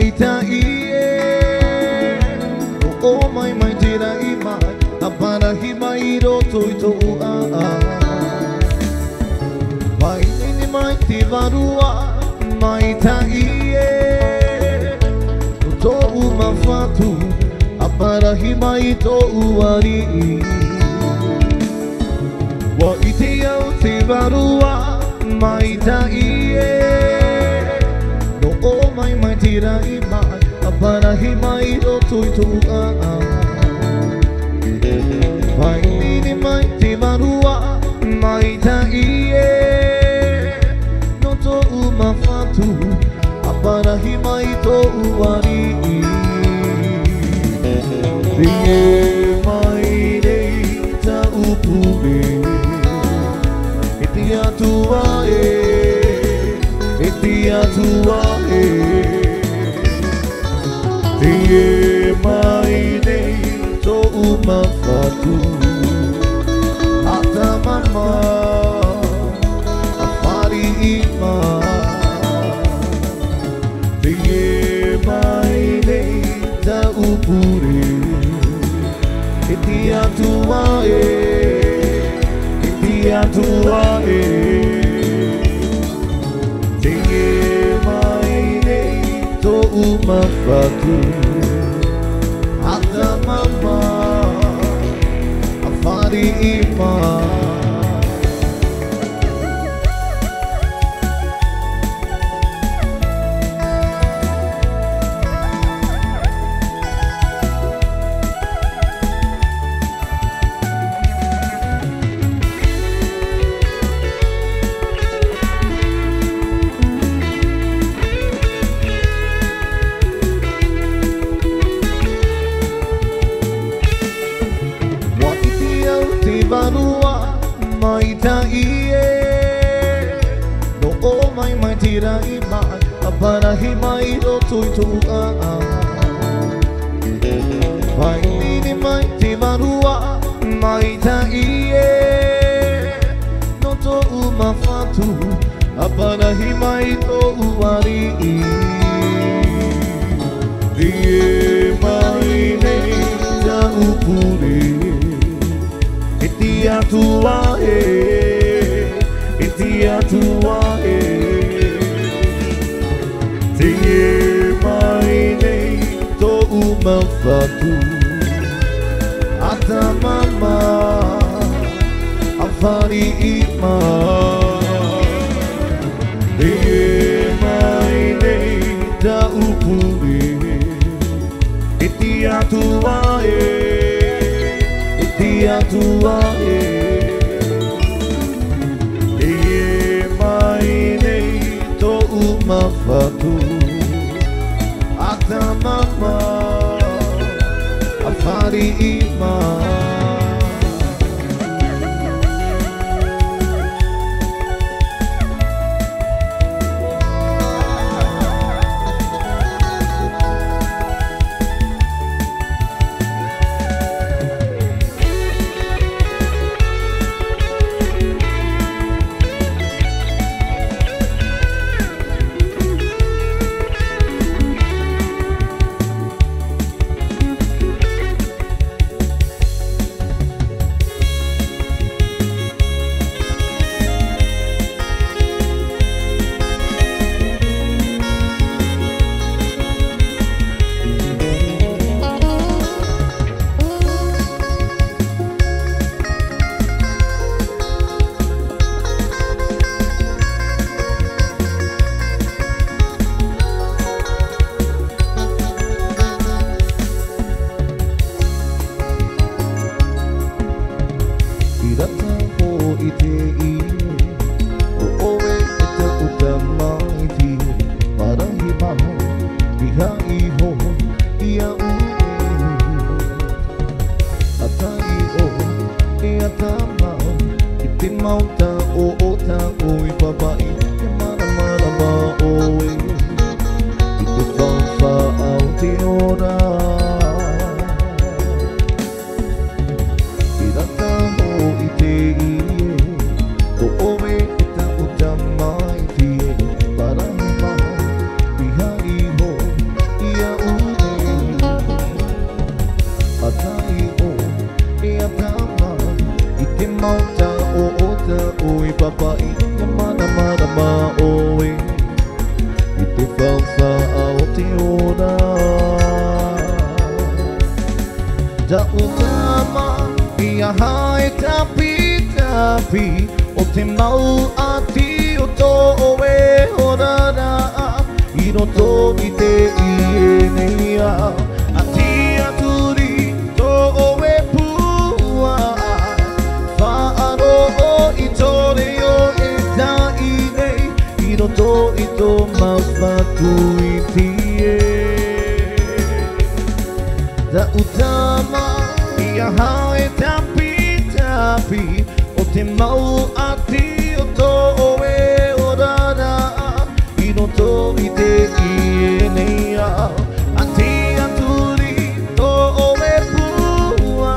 mai e O mai mai tira i mai A parahi mai i roto i Mai nini mai te varua mai ta e O tō ma whatu A parahi mai i tō u a ri i varua mai ta e Rahimai Abba Rahimai Rotoy Tuga Vai Nini Mai Timarua Mai Taie Noto Umafatu Abba Rahimai To Uwari Rie Mai Reita Upume Itia Tuae Itia Tuae e mai nei to uma fatu atama 地方。mai no tui tuku a a Pai nini mai te marua mai ta i e to u ma fatu a panahi mai to u i Di e mai nei ta upuri E ti atua e, e ti atua e Te e mai nei tō umawhatu A ta mama a whari i mā Te e mai nei tā upuri E ti atua e, e ti atua e Mafatu, atamama afari mauta o o ta o i papai Ke mana mana ma oe I te whawha au te ora I rata mo i te to Ko ome e i ta o ta mai ti e Parama i hai ho i a ure Atai o i e a prama i te mauta kwa i te mana mana ma oe I te whaunga a o te ora Da o tama i a hae tapi tapi O te mau a ti o tō o e horara I roto i te i e nei a te mau a ti o tō o e o rana I no tō i te i e nei a A ti a turi tō o e pua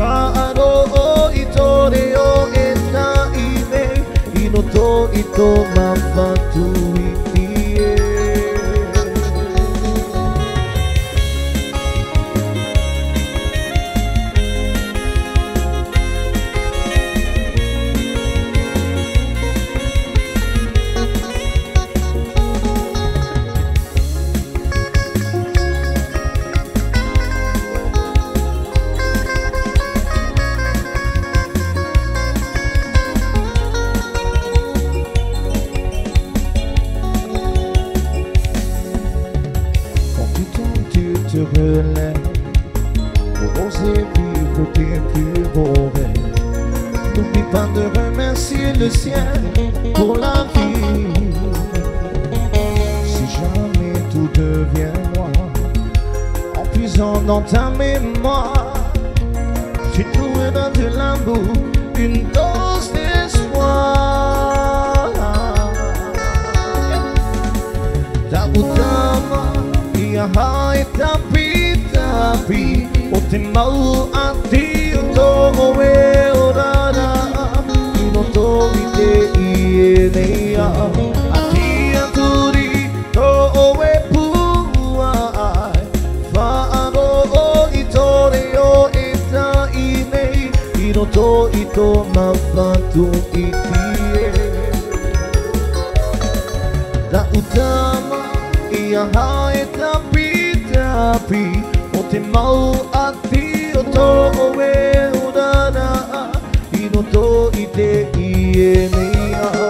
Whaaro o i tō reo e nā i me I no tō i tō dans ta mémoire. J'ai trouvé dans tes lambeaux une dose d'espoir. Takutama ia hai tapi tapi o te mau a ti o tomo e orara i no tobi te ie nei a to i to ma fatu i tie La utama i a hae ta pi ta pi O te mau a ti o to o e urana I no to i te i e mei a ha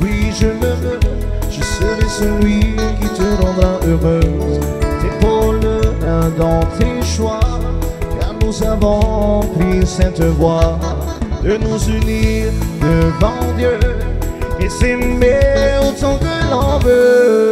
Oui, je le veux, je serai celui qui te rendra heureuse. pôles dans tes choix, car nous avons pris cette voie de nous unir devant Dieu et s'aimer autant que l'on veut.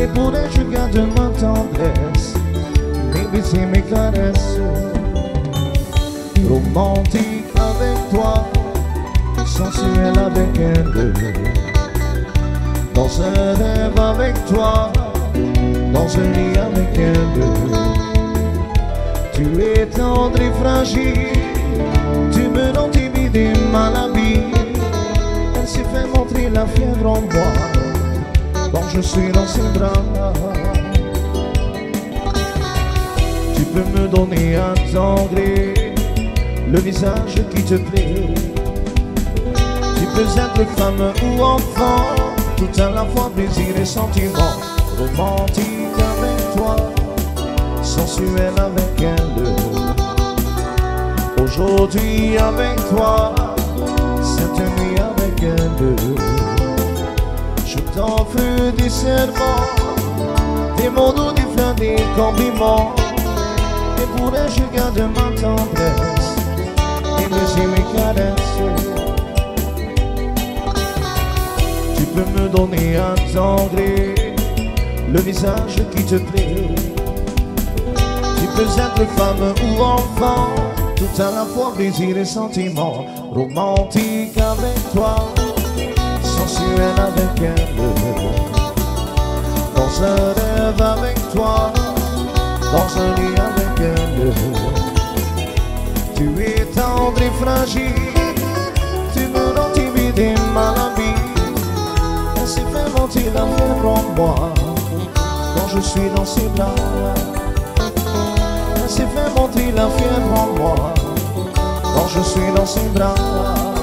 Et pour elle je garde ma tendresse Mes baisers, mes caresses Romantique avec toi Sensuelle avec elle Dans un rêve avec toi Dans un lit avec elle Tu es tendre et fragile Tu me rends timide et mal Elle s'est fait montrer la fièvre en bois quand je suis dans ce bras. Tu peux me donner un temps le visage qui te plaît. Tu peux être femme ou enfant, tout à la fois plaisir et sentiment. Romantique avec toi, sensuel avec elle. Aujourd'hui avec toi Des serments Des mots doux, des fleurs, des compliments Et pourrais-je garder ma tendresse Et suis mes caresses Tu peux me donner un ton Le visage qui te plaît Tu peux être femme ou enfant Tout à la fois désir et sentiment Romantique avec toi avec elle Dans un rêve avec toi Dans un lit avec elle Tu es tendre et fragile Tu me rends timide et mal Elle s'est fait la fièvre en moi Quand je suis dans ses bras s'est fait monter la fièvre en moi Quand je suis dans ses bras